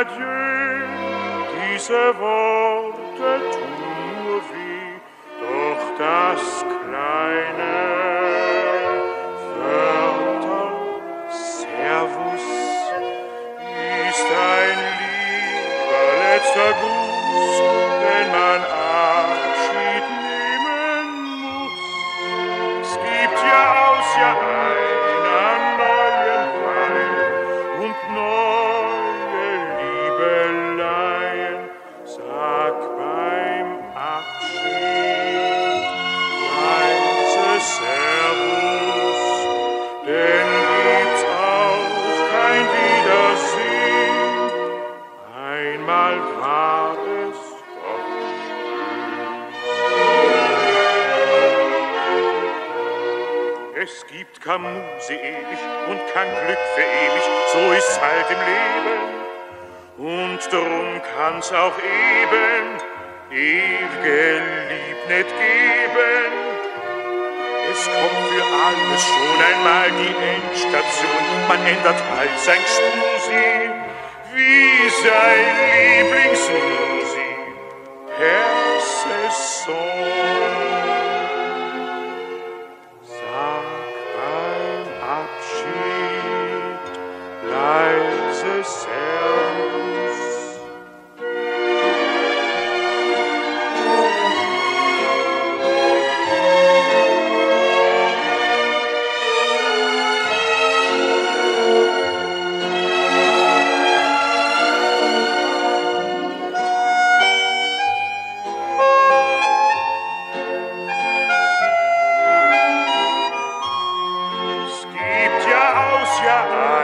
Adieu, diese Worte tun nur weh, doch das kleine Wörter Servus ist ein lieber letzter Gruß, Kein Muse ewig und kein Glück für ewig, so ist's halt im Leben. Und drum kann's auch eben ewige Lieb nicht geben. Es kommt für alles schon einmal die Endstation, man ändert halt sein Spusi, wie sein Lieblingsmusi leise Servus. Es aus, ja.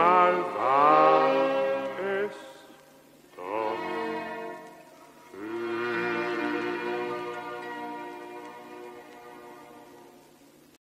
malvado.